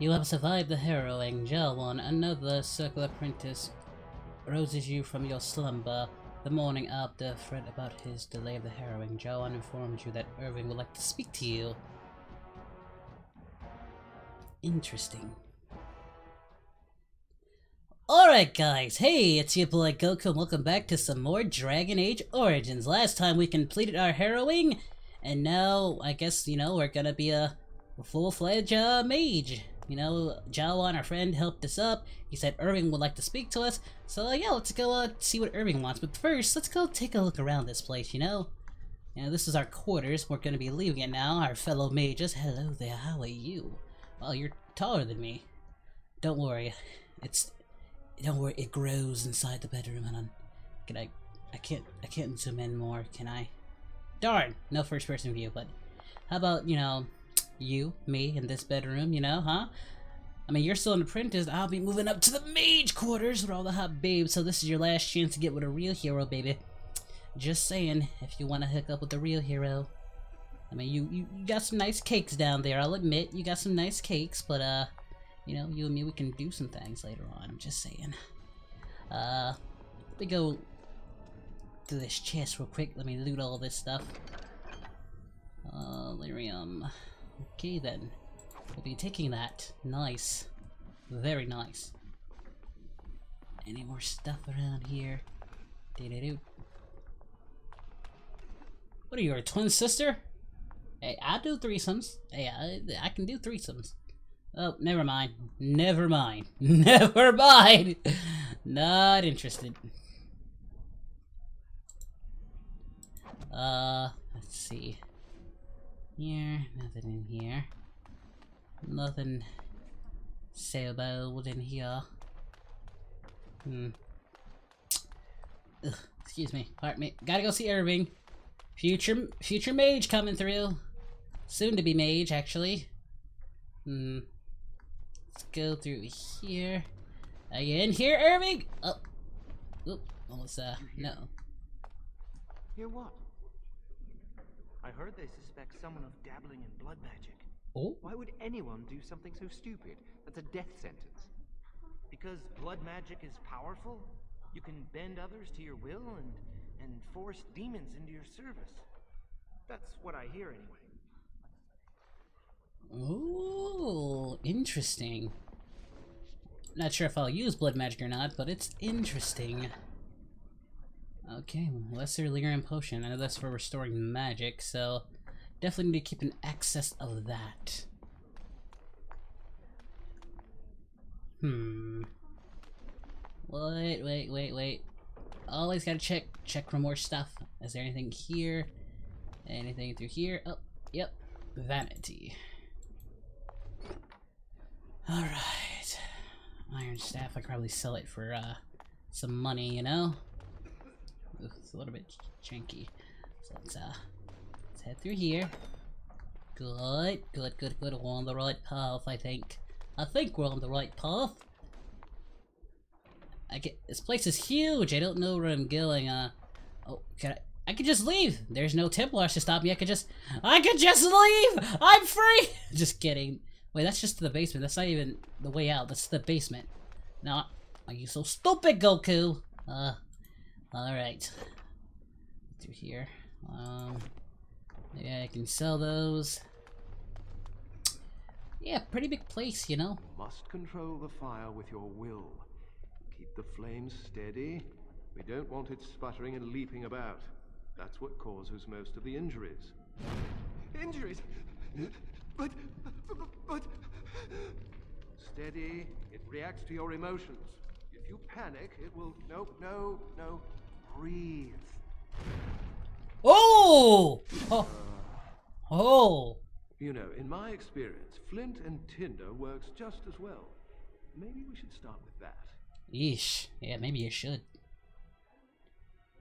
You have survived the harrowing. Jowan, another circle apprentice, rouses you from your slumber. The morning after, Fred about his delay of the harrowing. Jowan informs you that Irving would like to speak to you. Interesting. Alright guys, hey, it's your boy Goku and welcome back to some more Dragon Age Origins. Last time we completed our harrowing, and now, I guess, you know, we're gonna be a full-fledged uh, mage. You know, Jowan, our friend, helped us up. He said Irving would like to speak to us. So, uh, yeah, let's go uh, see what Irving wants. But first, let's go take a look around this place, you know? You know, this is our quarters. We're going to be leaving it now. Our fellow mages. Hello there, how are you? Well, you're taller than me. Don't worry. It's... Don't worry, it grows inside the bedroom, and Can I... I can't... I can't zoom in more, can I? Darn! No first-person view, but... How about, you know, you, me, in this bedroom, you know, huh? I mean, you're still an apprentice. I'll be moving up to the mage quarters with all the hot babes, so this is your last chance to get with a real hero, baby. Just saying, if you want to hook up with a real hero. I mean, you, you, you got some nice cakes down there, I'll admit. You got some nice cakes, but, uh, you know, you and me, we can do some things later on. I'm just saying. Uh, let me go through this chest real quick. Let me loot all this stuff. Uh, lyrium. Okay then. We'll be taking that. Nice. Very nice. Any more stuff around here? Do do do. What are you, a twin sister? Hey, I do threesomes. Hey, I, I can do threesomes. Oh, never mind. Never mind. Never mind! Not interested. Uh, let's see. Here, nothing in here. Nothing sailboat in here. Hmm. Ugh, excuse me. Pardon me. Gotta go see Irving. Future, future mage coming through. Soon to be mage, actually. Hmm. Let's go through here. Are you in here, Irving? Oh. Oop. Almost, uh, no. Hear what? I heard they suspect someone of dabbling in blood magic. Oh? Why would anyone do something so stupid? That's a death sentence. Because blood magic is powerful? You can bend others to your will and, and force demons into your service. That's what I hear anyway. Ooh, interesting. Not sure if I'll use blood magic or not, but it's interesting. Okay, lesser lyrium potion. I know that's for restoring magic, so definitely need to keep an excess of that. Hmm. Wait, wait, wait, wait. Always gotta check, check for more stuff. Is there anything here? Anything through here? Oh, yep. Vanity. Alright. Iron staff, I could probably sell it for, uh, some money, you know? It's a little bit janky. So let's, uh, let's head through here. Good, good, good, good. We're on the right path, I think. I think we're on the right path. I get this place is huge. I don't know where I'm going. Uh, oh, can I? I could just leave. There's no Templars to stop me. I could just, I could just leave. I'm free. just kidding. Wait, that's just the basement. That's not even the way out. That's the basement. No, are you so stupid, Goku? Uh, all right. Through here. Um, maybe I can sell those. Yeah, pretty big place, you know. Must control the fire with your will. Keep the flames steady. We don't want it sputtering and leaping about. That's what causes most of the injuries. Injuries? But, but, but... Steady. It reacts to your emotions. If you panic, it will... No, no, no. Breathe. Oh! Oh! Oh! You know, in my experience, flint and tinder works just as well. Maybe we should start with that. Yeesh. Yeah, maybe you should.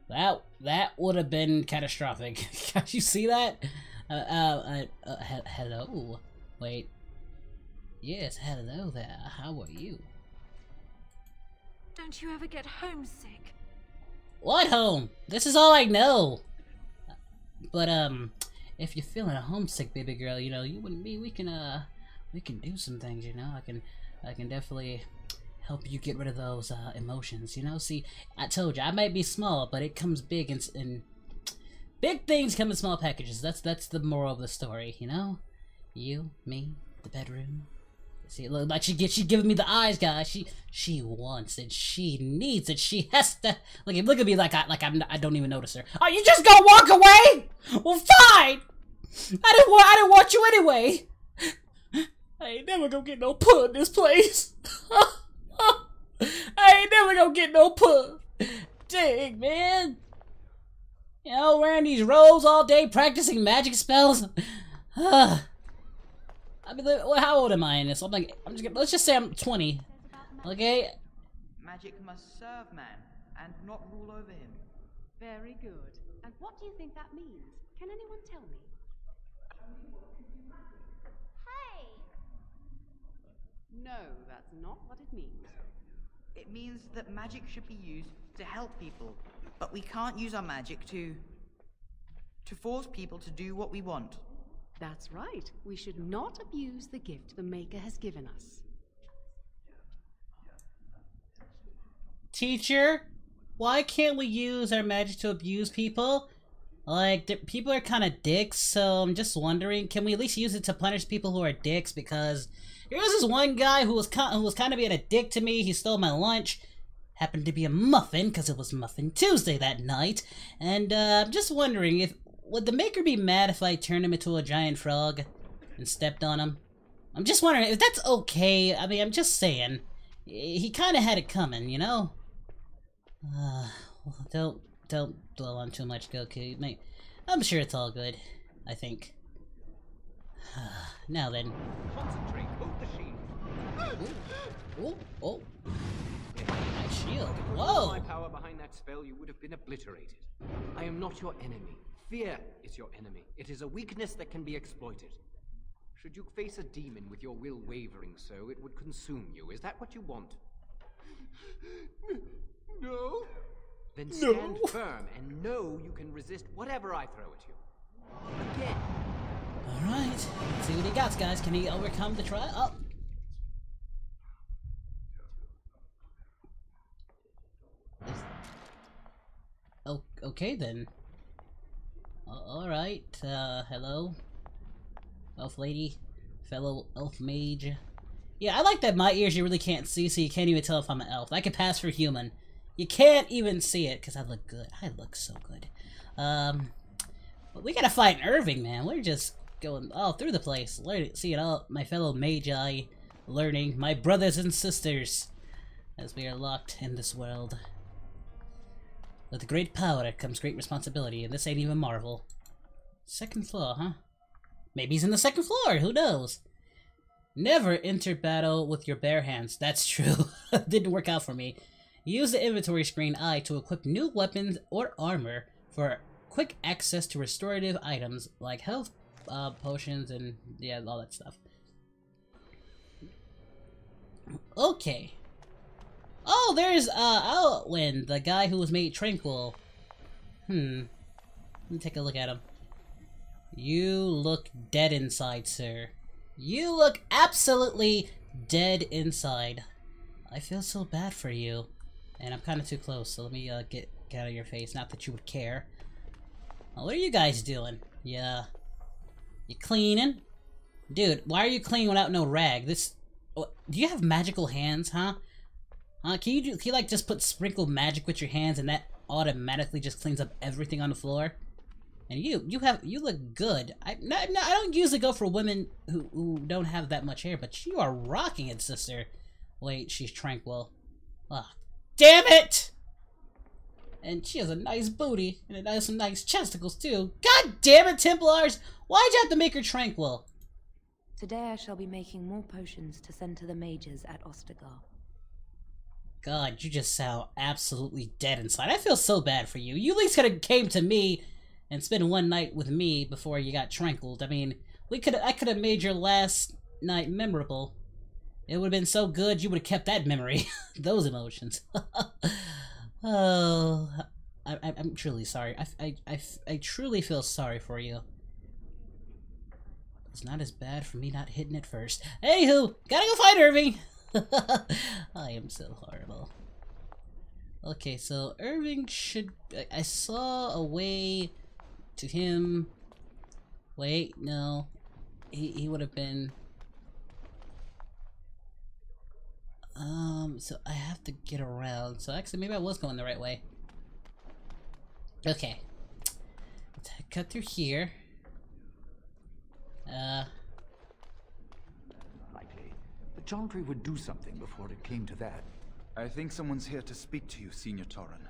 That that would have been catastrophic. Can't you see that? Uh, uh, uh, uh he hello. Wait. Yes, hello there. How are you? Don't you ever get homesick? What home? This is all I know. But um, if you're feeling homesick, baby girl, you know you wouldn't be. We can uh, we can do some things, you know. I can, I can definitely help you get rid of those uh, emotions, you know. See, I told you I might be small, but it comes big and, and big things come in small packages. That's that's the moral of the story, you know. You, me, the bedroom. See, look like she get she giving me the eyes, guys. She she wants it. She needs it. She has to. Look, look at me like I like I'm. I don't even notice her. Oh, you just gonna walk away? Well, fine. I didn't want. I didn't want you anyway. I ain't never gonna get no put in this place. I ain't never gonna get no put. Dang, man. You know, wearing these robes all day, practicing magic spells. I mean, look, how old am I in this? I'm like, I'm just gonna, let's just say I'm 20. Okay? Magic must serve man and not rule over him. Very good. And what do you think that means? Can anyone tell me? Hey! No, that's not what it means. It means that magic should be used to help people, but we can't use our magic to. to force people to do what we want. That's right. We should not abuse the gift the Maker has given us. Teacher, why can't we use our magic to abuse people? Like, people are kind of dicks, so I'm just wondering, can we at least use it to punish people who are dicks? Because there was this one guy who was who was kind of being a dick to me. He stole my lunch. Happened to be a muffin, because it was Muffin Tuesday that night. And uh, I'm just wondering if would the maker be mad if I turned him into a giant frog and stepped on him? I'm just wondering if that's okay. I mean, I'm just saying. He kind of had it coming, you know. Uh, well, don't don't dwell on too much, Goku. Mate, I'm sure it's all good. I think. now then. Concentrate, hold the shield. Oh, oh. Shield. Whoa. my power behind that spell, you would have been obliterated. I am not your enemy. Fear is your enemy. It is a weakness that can be exploited. Should you face a demon with your will wavering so, it would consume you. Is that what you want? No? Then stand firm and know you can resist whatever I throw at you. Again. Alright. Let's see what he got, guys. Can he overcome the trial? Oh. Oh, okay then. Alright, uh, hello? Elf lady? Fellow elf mage? Yeah, I like that my ears you really can't see, so you can't even tell if I'm an elf. I can pass for human. You can't even see it, because I look good. I look so good. Um, but we gotta fight Irving, man. We're just going all through the place. Learning, seeing all my fellow magi, learning, my brothers and sisters, as we are locked in this world. With great power comes great responsibility, and this ain't even Marvel. Second floor, huh? Maybe he's in the second floor, who knows? Never enter battle with your bare hands. That's true. Didn't work out for me. Use the inventory screen I to equip new weapons or armor for quick access to restorative items like health uh, potions and yeah, all that stuff. Okay. Oh, there's uh Outwind, the guy who was made tranquil. Hmm. Let me take a look at him. You look dead inside, sir. You look absolutely dead inside. I feel so bad for you. And I'm kind of too close, so let me uh, get, get out of your face. Not that you would care. What are you guys doing? Yeah. You cleaning? Dude, why are you cleaning without no rag? This... oh, Do you have magical hands, huh? Huh? Can you do, can you like just put sprinkle magic with your hands and that automatically just cleans up everything on the floor? And you, you have, you look good. I, no, no, I don't usually go for women who, who don't have that much hair, but you are rocking it, sister. Wait, she's tranquil. Ah, damn it! And she has a nice booty, and it has some nice chesticles too. God damn it, Templars! Why'd you have to make her tranquil? Today I shall be making more potions to send to the mages at Ostagar. God, you just sound absolutely dead inside. I feel so bad for you. You at least could have came to me and spend one night with me before you got tranquiled. I mean, we could I could have made your last night memorable. It would have been so good you would have kept that memory, those emotions. oh, I, I'm truly sorry. I, I, I, I truly feel sorry for you. it's not as bad for me not hitting it first. Anywho, gotta go find Irving! I am so horrible. Okay, so Irving should... I, I saw a way to him... Wait, no. He, he would have been... Um, so I have to get around. So actually, maybe I was going the right way. Okay. Let's cut through here. Uh, Likely. The Chantry would do something before it came to that. I think someone's here to speak to you, Senior Torin.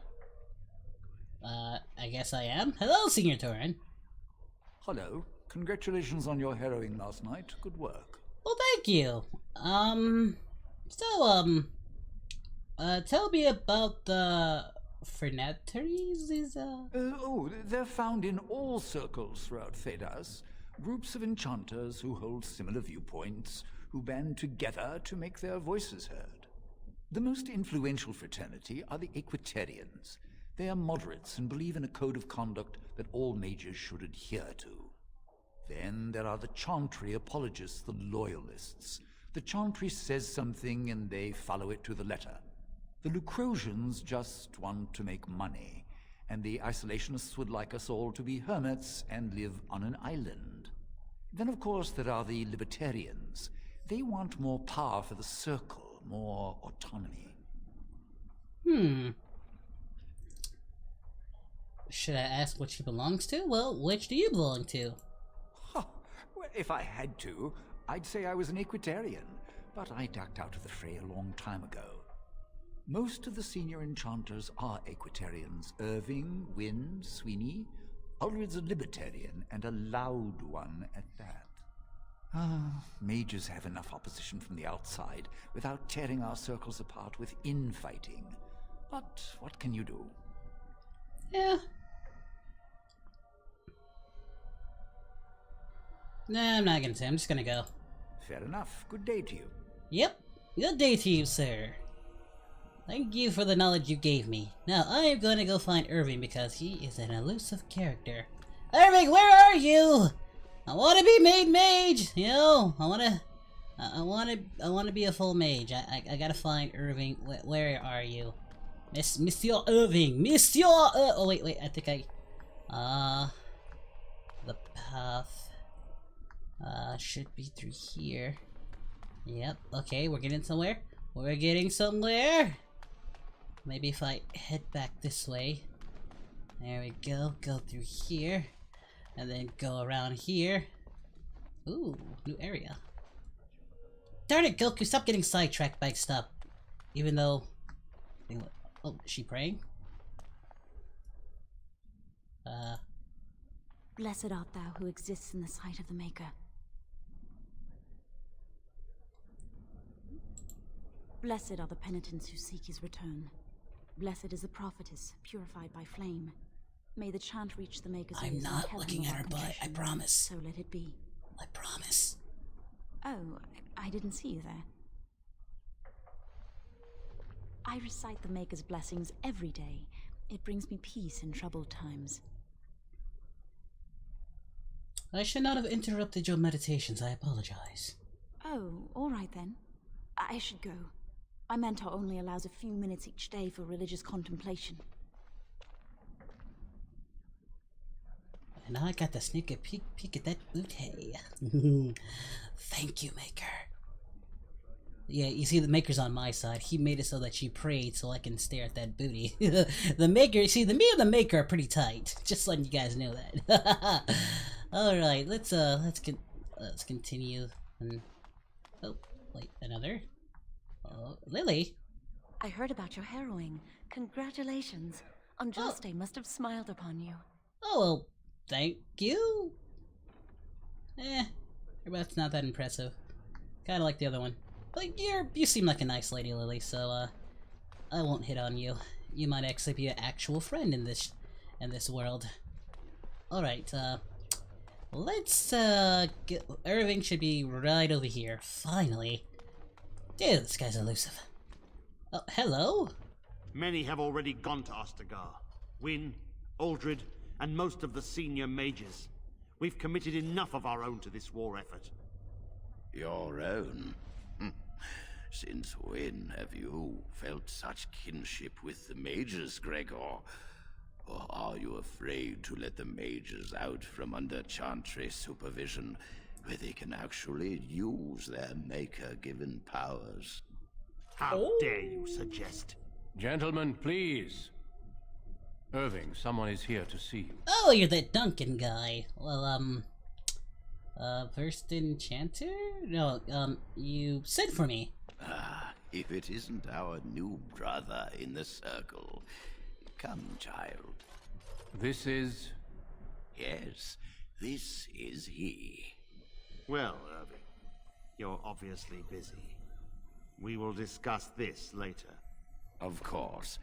Uh, I guess I am. Hello, Senior Torin. Hello. Congratulations on your harrowing last night. Good work. Well, thank you. Um, so, um, uh, tell me about the Fernatories, is, uh... Uh, oh, they're found in all circles throughout Thedas. Groups of enchanters who hold similar viewpoints, who band together to make their voices heard. The most influential fraternity are the Equitarians. They are moderates and believe in a code of conduct that all mages should adhere to. Then there are the Chantry apologists, the Loyalists. The Chantry says something and they follow it to the letter. The Lucrosians just want to make money, and the Isolationists would like us all to be hermits and live on an island. Then, of course, there are the Libertarians. They want more power for the Circle, more autonomy. Hmm. Should I ask what she belongs to? Well, which do you belong to? Huh. Well, if I had to, I'd say I was an Equitarian, but I ducked out of the fray a long time ago. Most of the senior enchanters are Equitarians. Irving, Wynne, Sweeney. Uldred's a Libertarian, and a loud one at that. Ah, mages have enough opposition from the outside without tearing our circles apart with infighting. But what can you do? Yeah. Nah, I'm not gonna say. I'm just gonna go. Fair enough. Good day to you. Yep. Good day to you, sir. Thank you for the knowledge you gave me. Now, I am going to go find Irving because he is an elusive character. Irving, where are you? I want to be made mage. You know, I want to. I want to. I want to be a full mage. I, I, I gotta find Irving. Where, where are you, Miss Monsieur Irving? Monsieur. Ir oh wait, wait. I think I. Uh, the path. Uh, should be through here. Yep. Okay, we're getting somewhere. We're getting somewhere. Maybe if I head back this way. There we go. Go through here. And then go around here. Ooh, new area. Darn it, Goku, stop getting sidetracked by stuff. Even though... Oh, is she praying? Uh... Blessed art thou who exists in the sight of the Maker. Blessed are the penitents who seek his return. Blessed is the prophetess, purified by flame. May the chant reach the Maker's I'm not looking at her butt, I promise. So let it be. I promise. Oh, I didn't see you there. I recite the Maker's blessings every day. It brings me peace in troubled times. I should not have interrupted your meditations, I apologize. Oh, all right then. I should go. My mentor only allows a few minutes each day for religious contemplation. And I got to sneak a peek, peek at that booty. Thank you, Maker. Yeah, you see, the Maker's on my side. He made it so that she prayed so I can stare at that booty. the Maker, see, the me and the Maker are pretty tight. Just letting you guys know that. All right, let's uh, let's con let's continue. And oh, wait, another. Oh, Lily. I heard about your harrowing. Congratulations. Andraste must have smiled upon you. Oh well, thank you. Eh, your butt's not that impressive. Kind of like the other one. But you're you seem like a nice lady, Lily. So uh, I won't hit on you. You might actually be an actual friend in this in this world. All right. Uh, let's uh, get Irving should be right over here. Finally. Dude, this guy's elusive. Oh, hello. Many have already gone to Ostagar. Wynne, Uldred, and most of the senior mages. We've committed enough of our own to this war effort. Your own? Hmm. Since when have you felt such kinship with the mages, Greagoir? Or are you afraid to let the mages out from under Chantry's supervision, where they can actually use their Maker-given powers? How dare you suggest? Gentlemen, please. Irving, someone is here to see you. Oh, you're that Duncan guy. Well, um, uh, first enchanter? No, um, you sent for me. Ah, if it isn't our new brother in the circle. Come, child. This is... Yes, this is he. Well, Irving, you're obviously busy. We will discuss this later. Of course.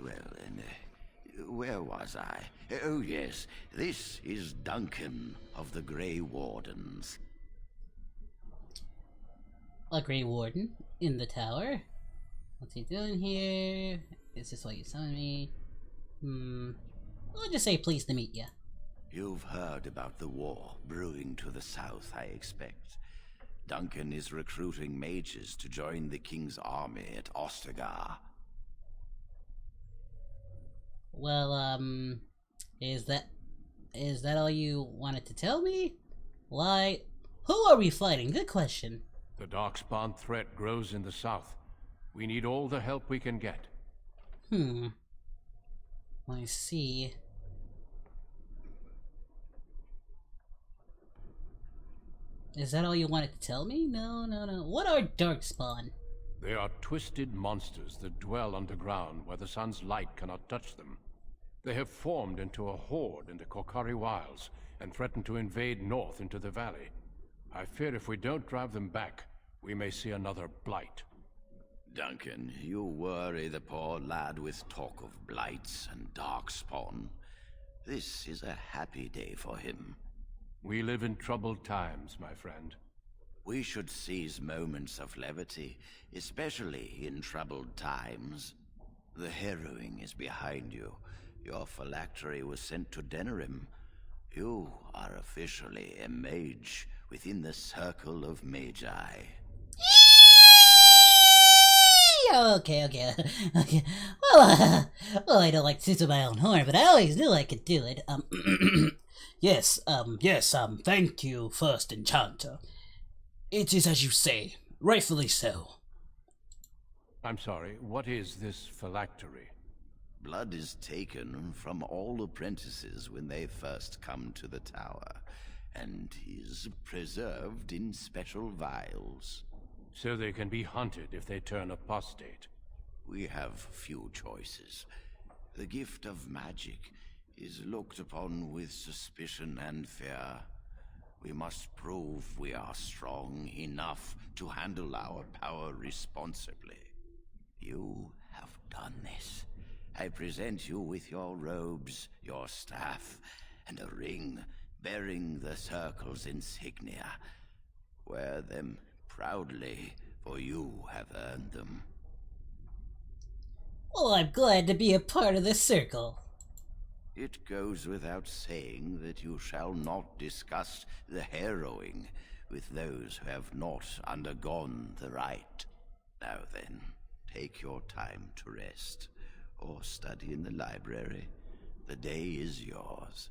Well, then, uh, where was I? Oh, yes, this is Duncan of the Grey Wardens. A Grey Warden in the tower. What's he doing here? Is this why you summoned me? Hmm. I'll just say pleased to meet you. You've heard about the war brewing to the south, I expect. Duncan is recruiting mages to join the king's army at Ostagar. Well, um, is that is that all you wanted to tell me? Why, who are we fighting? Good question. The Darkspawn threat grows in the south. We need all the help we can get. Hmm. I see. Is that all you wanted to tell me? No, no, no. What are Darkspawn? They are twisted monsters that dwell underground where the sun's light cannot touch them. They have formed into a horde in the Korcari Wilds and threaten to invade north into the valley. I fear if we don't drive them back, we may see another blight. Duncan, you worry the poor lad with talk of blights and darkspawn. This is a happy day for him. We live in troubled times, my friend. We should seize moments of levity, especially in troubled times. The harrowing is behind you. Your phylactery was sent to Denerim. You are officially a mage within the circle of magi. Okay, okay, okay. Well, uh, well, I don't like to toot my own horn, but I always knew I could do it. Um, yes, um, yes, um, thank you, First Enchanter. It is as you say, rightfully so. I'm sorry, what is this phylactery? Blood is taken from all apprentices when they first come to the tower, and is preserved in special vials. So they can be hunted if they turn apostate. We have few choices. The gift of magic is looked upon with suspicion and fear. We must prove we are strong enough to handle our power responsibly. You have done this. I present you with your robes, your staff, and a ring bearing the Circle's insignia. Wear them proudly, for you have earned them. Well, I'm glad to be a part of the circle. It goes without saying that you shall not discuss the harrowing with those who have not undergone the rite. Now then, take your time to rest, or study in the library. The day is yours.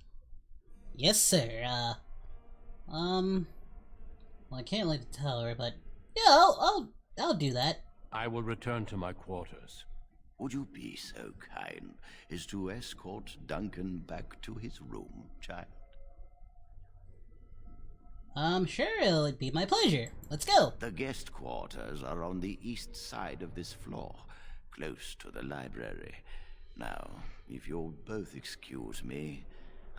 Yes, sir. Uh, um, well, I can't leave the tower, but yeah, I'll, I'll, I'll do that. I will return to my quarters. Would you be so kind as to escort Duncan back to his room, child? I'm sure, it'll be my pleasure. Let's go. The guest quarters are on the east side of this floor, close to the library. Now, if you'll both excuse me,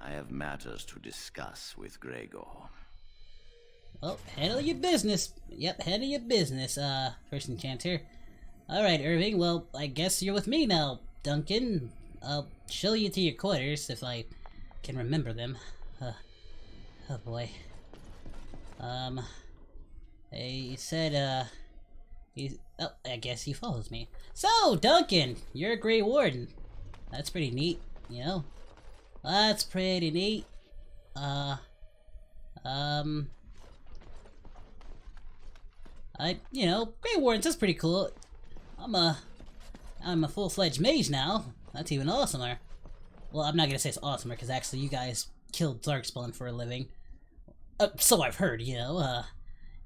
I have matters to discuss with Greagoir. Well, handle your business. Yep, handle your business, uh, First Enchanter. Alright, Irving, well, I guess you're with me now, Duncan. I'll show you to your quarters, if I can remember them. Uh, oh boy. Um, he said, uh, he, oh, I guess he follows me. So, Duncan, you're a Grey Warden. That's pretty neat, you know? That's pretty neat. Uh, Um, I, you know, Grey Wardens, that's pretty cool. I'm a, I'm a full-fledged mage now. That's even awesomer. Well, I'm not gonna say it's awesomer, because actually you guys killed Darkspawn for a living. Uh, so I've heard, you know, uh,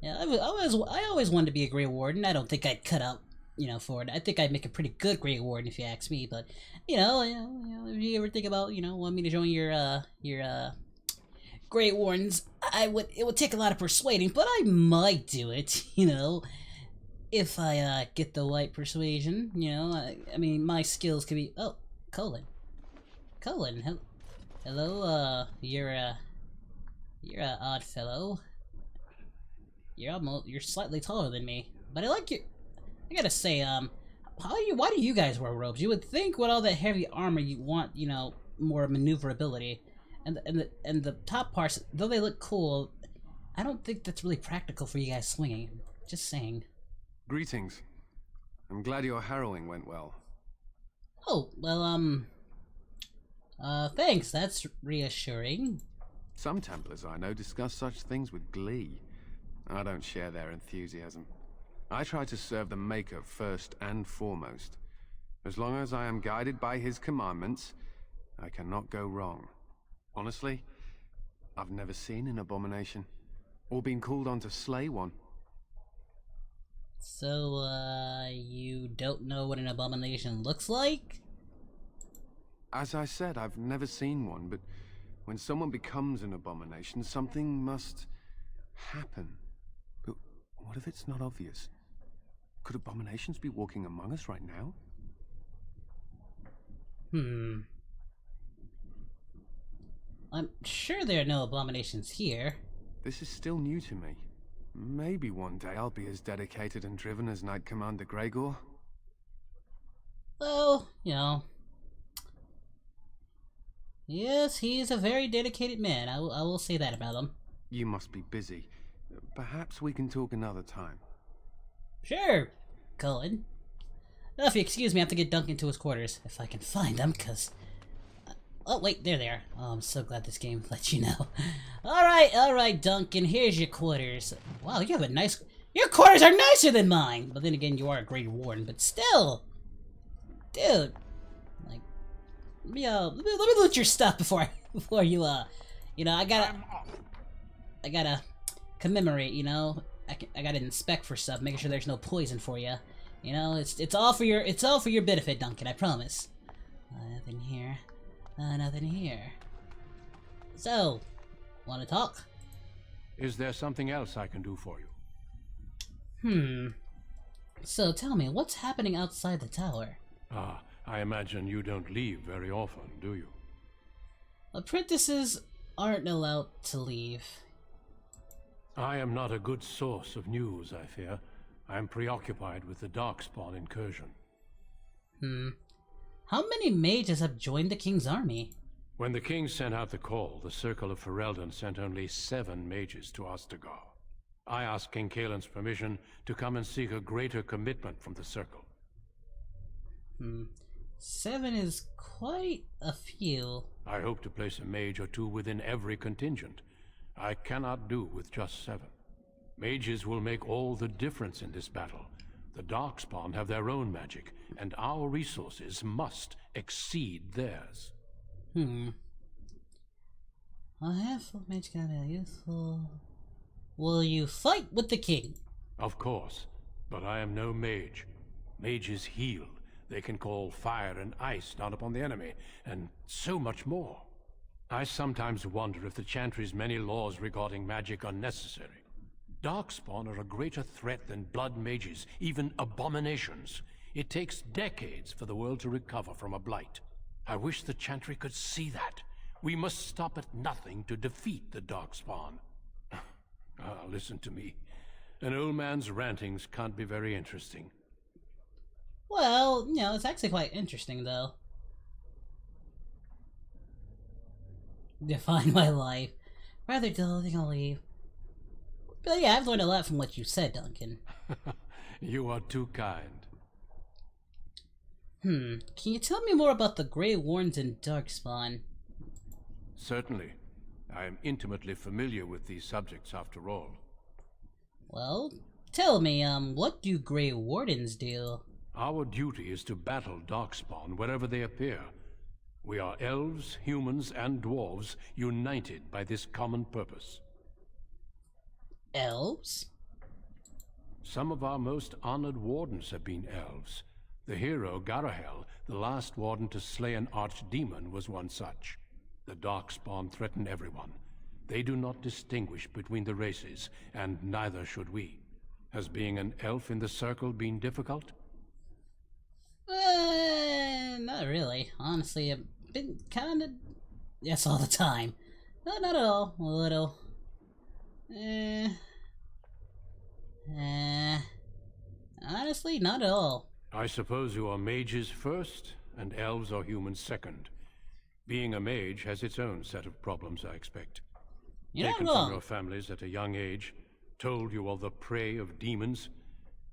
yeah, I, was, I, was, I always wanted to be a Grey Warden. I don't think I'd cut out, you know, for it. I think I'd make a pretty good Grey Warden if you ask me, but, you know, you know, you know if you ever think about, you know, want me to join your, uh, your, uh, Grey Wardens, I would, it would take a lot of persuading, but I might do it, you know, if I, uh, get the right persuasion, you know, I, I mean, my skills could be, oh, Cullen. Cullen, he hello, uh, you're, a you're a odd fellow. You're almost, you're slightly taller than me, but I like you. I gotta say, um, how you, why do you guys wear robes? You would think with all that heavy armor you want, you know, more maneuverability. And the, and the, and the top parts, though they look cool, I don't think that's really practical for you guys swinging. Just saying. Greetings. I'm glad your harrowing went well. Oh, well, um, uh, thanks, that's reassuring. Some Templars I know discuss such things with glee. I don't share their enthusiasm. I try to serve the Maker first and foremost. As long as I am guided by his commandments, I cannot go wrong. Honestly, I've never seen an abomination, or been called on to slay one. So, uh, you don't know what an abomination looks like? As I said, I've never seen one, but when someone becomes an abomination, something must happen. But what if it's not obvious? Could abominations be walking among us right now? Hmm. I'm sure there are no abominations here. This is still new to me. Maybe one day I'll be as dedicated and driven as Knight Commander Greagoir. Well, you know. Yes, he is a very dedicated man. I, I will say that about him. You must be busy. Perhaps we can talk another time. Sure, Cullen. Now, oh, if you excuse me, I have to get Duncan to his quarters. If I can find them, because... Oh, wait, there they are. Oh, I'm so glad this game lets you know. alright, alright, Duncan, here's your quarters. Wow, you have a nice... Your quarters are nicer than mine! But then again, you are a Grey Warden, but still! Dude. Like, let me, let me loot your stuff before, before you, uh... You know, I gotta... I gotta commemorate, you know? I, I gotta inspect for stuff, making sure there's no poison for you. You know, it's it's all for your it's all for your benefit, Duncan. I promise. Uh, nothing here. Uh, nothing here. So, want to talk? Is there something else I can do for you? Hmm. So tell me, what's happening outside the tower? Ah, I imagine you don't leave very often, do you? Apprentices aren't allowed to leave. I am not a good source of news, I fear. I am preoccupied with the Darkspawn incursion. Hmm. How many mages have joined the King's army? When the King sent out the call, the Circle of Ferelden sent only seven mages to Ostagar. I asked King Cailan's permission to come and seek a greater commitment from the Circle. Hmm. Seven is quite a few. I hope to place a mage or two within every contingent. I cannot do with just seven. Mages will make all the difference in this battle. The Darkspawn have their own magic, and our resources must exceed theirs. Hmm. A handful of mage can be useful. Will you fight with the king? Of course, but I am no mage. Mages heal. They can call fire and ice down upon the enemy, and so much more. I sometimes wonder if the Chantry's many laws regarding magic are necessary. Darkspawn are a greater threat than blood mages, even abominations. It takes decades for the world to recover from a blight. I wish the Chantry could see that. We must stop at nothing to defeat the Darkspawn. ah, listen to me. An old man's rantings can't be very interesting. Well, you know, it's actually quite interesting, though. Define my life. Rather dull than I'll leave. But yeah, I've learned a lot from what you said, Duncan. you are too kind. Hmm. Can you tell me more about the Grey Wardens and Darkspawn? Certainly. I am intimately familiar with these subjects after all. Well, tell me, um, what do Grey Wardens do? Our duty is to battle Darkspawn wherever they appear. We are elves, humans, and dwarves united by this common purpose. Elves? Some of our most honored wardens have been elves. The hero, Garahel, the last warden to slay an archdemon, was one such. The Darkspawn threaten everyone. They do not distinguish between the races, and neither should we. Has being an elf in the circle been difficult? Uh, not really. Honestly, I've been kind of... Yes, all the time. No, not at all. A little. Eh... Eh... Honestly, not at all. I suppose you are mages first, and elves are humans second. Being a mage has its own set of problems, I expect. You're Taken not wrong. from your families at a young age, told you are the prey of demons.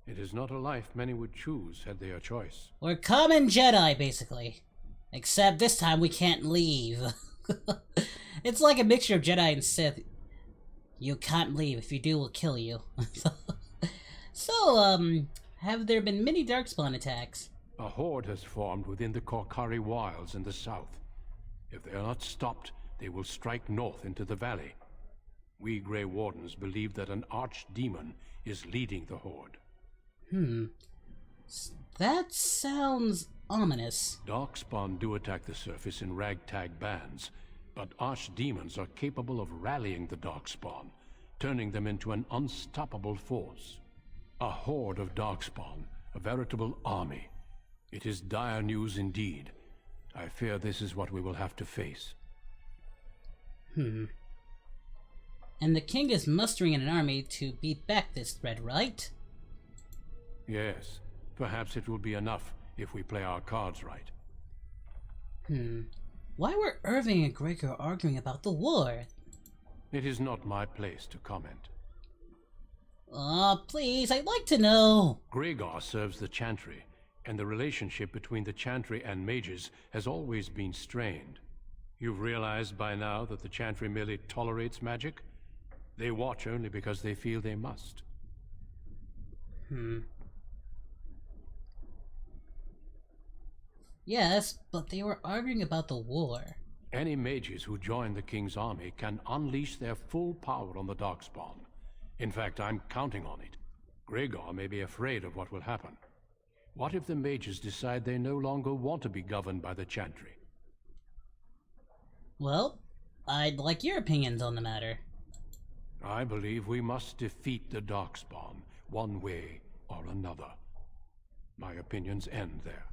It is not a life many would choose had they a choice. We're common Jedi, basically. Except this time we can't leave. it's like a mixture of Jedi and Sith. You can't leave. If you do, we'll kill you. so, um, have there been many Darkspawn attacks? A horde has formed within the Korcari Wilds in the south. If they are not stopped, they will strike north into the valley. We Grey Wardens believe that an archdemon is leading the horde. Hmm. That sounds ominous. Darkspawn do attack the surface in ragtag bands, but archdemons are capable of rallying the Darkspawn, turning them into an unstoppable force. A horde of Darkspawn, a veritable army. It is dire news indeed. I fear this is what we will have to face. Hmm. And the king is mustering an army to beat back this threat, right? Yes, perhaps it will be enough if we play our cards right. Hmm. Why were Irving and Greagoir arguing about the war? It is not my place to comment. Aw, please, I'd like to know. Greagoir serves the Chantry, and the relationship between the Chantry and mages has always been strained. You've realized by now that the Chantry merely tolerates magic? They watch only because they feel they must. Hmm. Yes, but they were arguing about the war. Any mages who join the King's army can unleash their full power on the Darkspawn. In fact, I'm counting on it. Greagoir may be afraid of what will happen. What if the mages decide they no longer want to be governed by the Chantry? Well, I'd like your opinions on the matter. I believe we must defeat the Darkspawn, one way or another. My opinions end there.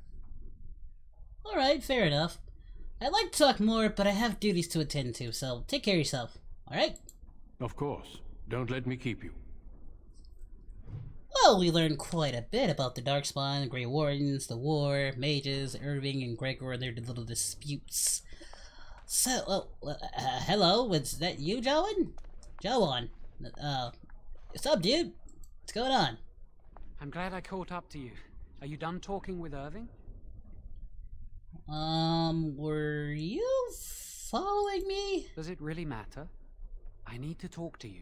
Alright, fair enough. I'd like to talk more, but I have duties to attend to, so take care of yourself. Alright? Of course. Don't let me keep you. Well, we learned quite a bit about the Darkspawn, the Grey Wardens, the war, mages, Irving and Greagoir and their little disputes. So, uh, uh, hello, is that you, Jowan? Jowan? Uh, what's up, dude? What's going on? I'm glad I caught up to you. Are you done talking with Irving? Um, were you following me? Does it really matter? I need to talk to you.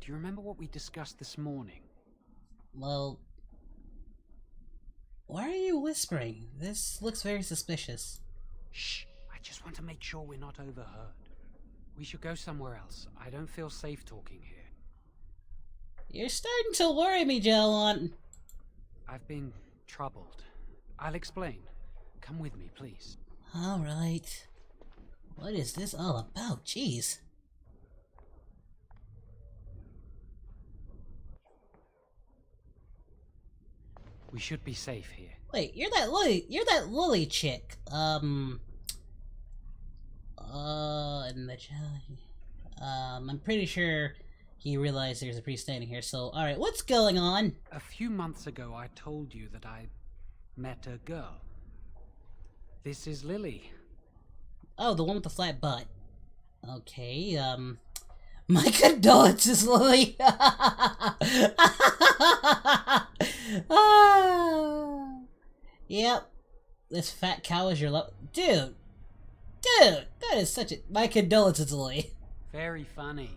Do you remember what we discussed this morning? Well, why are you whispering? This looks very suspicious. Shh! I just want to make sure we're not overheard. We should go somewhere else. I don't feel safe talking here. You're starting to worry me, Jowan. I've been troubled. I'll explain. Come with me, please. Alright. What is this all about? Jeez. We should be safe here. Wait, you're that Lily, you're that Lily chick. Um. Uh, and the um, I'm pretty sure he realized there's a priest standing here. So, all right, what's going on? A few months ago, I told you that I met a girl. This is Lily. Oh, the one with the flat butt. Okay, um. My condolences, Lily! ah, yep. This fat cow is your love. Dude! Dude! That is such a. My condolences, Lily. very funny.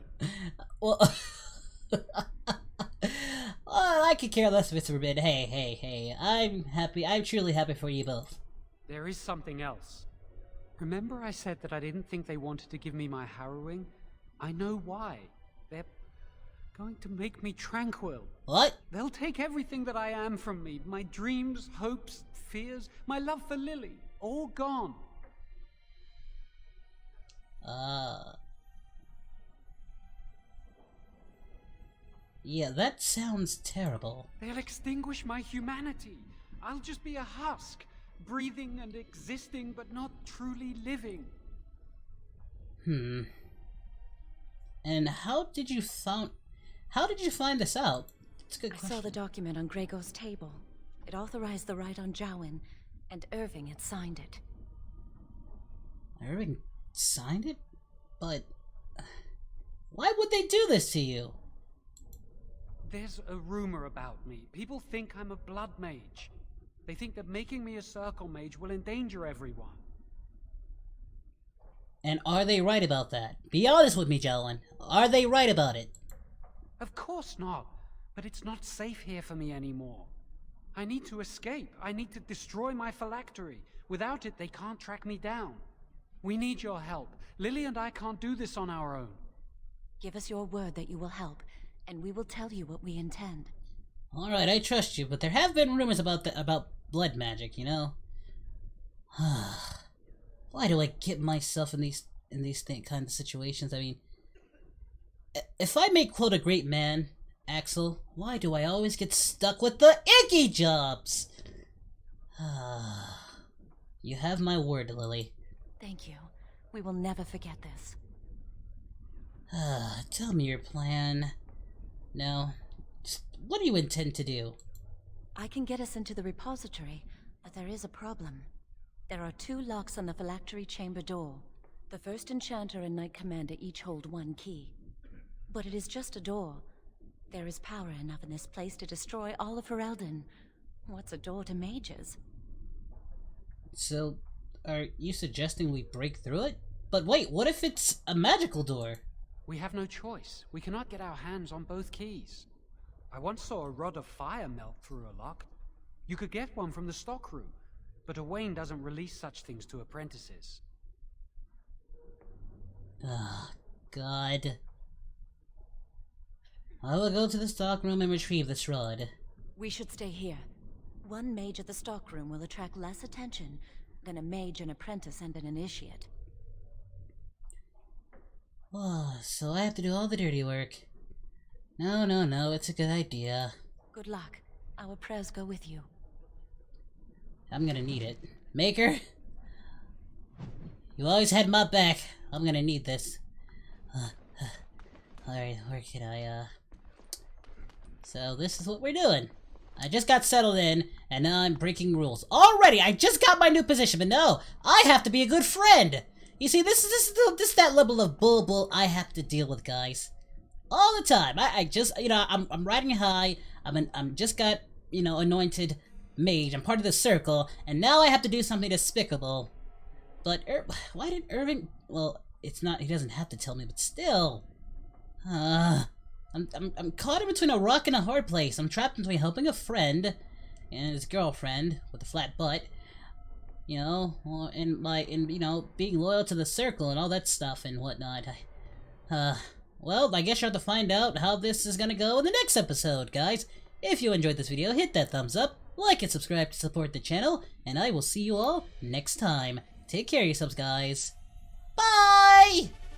well, well, I could care less if it's forbidden. Hey, hey, hey. I'm happy. I'm truly happy for you both. There is something else. Remember I said that I didn't think they wanted to give me my harrowing? I know why. They're going to make me tranquil. What? They'll take everything that I am from me. My dreams, hopes, fears, my love for Lily. All gone. Uh... Yeah, that sounds terrible. They'll extinguish my humanity. I'll just be a husk, breathing and existing, but not truly living. Hmm. And how did you found? How did you find this out? It's a good question. I question. saw the document on Greagoir's table. It authorized the rite on Jowan, and Irving had signed it. Irving signed it, but why would they do this to you? There's a rumor about me. People think I'm a blood mage. They think that making me a circle mage will endanger everyone. And are they right about that? Be honest with me, Jalen. Are they right about it? Of course not. But it's not safe here for me anymore. I need to escape. I need to destroy my phylactery. Without it, they can't track me down. We need your help. Lily and I can't do this on our own. Give us your word that you will help, and we will tell you what we intend. All right, I trust you, but there have been rumors about the, about blood magic. You know. Why do I get myself in these in these th- kind of situations? I mean, if I make quote a great man, Axel, why do I always get stuck with the icky jobs? you have my word, Lily. Thank you. We will never forget this. Tell me your plan. No, just what do you intend to do? I can get us into the repository, but there is a problem. There are two locks on the phylactery chamber door. The first enchanter and knight commander each hold one key. But it is just a door. There is power enough in this place to destroy all of Ferelden. What's a door to mages? So, are you suggesting we break through it? But wait, what if it's a magical door? We have no choice. We cannot get our hands on both keys. I once saw a rod of fire melt through a lock. You could get one from the stockroom, but Owain doesn't release such things to apprentices. Ah, God. I will go to the stockroom and retrieve this rod. We should stay here. One mage at the stockroom will attract less attention than a mage, an apprentice, and an initiate. Oh, so I have to do all the dirty work. No, no, no, it's a good idea. Good luck. Our prayers go with you. I'm gonna need it. Maker? You always had my back. I'm gonna need this. Uh, Alright, where can I, uh... So, this is what we're doing. I just got settled in, and now I'm breaking rules. Already! I just got my new position, but no! I have to be a good friend! You see, this is this is this is that level of bull bull I have to deal with, guys. All the time. I, I just, you know, I'm, I'm riding high. I'm, an, I'm just got, you know, anointed mage. I'm part of the circle, and now I have to do something despicable. But Ir why did Irving? Well, it's not. He doesn't have to tell me, but still. Uh, I'm, I'm, I'm caught in between a rock and a hard place. I'm trapped between helping a friend and his girlfriend with a flat butt, you know, and my, and you know, being loyal to the circle and all that stuff and whatnot. I, uh, well, I guess you'll have to find out how this is gonna go in the next episode, guys. If you enjoyed this video, hit that thumbs up, like and subscribe to support the channel, and I will see you all next time. Take care of yourselves, guys. Bye!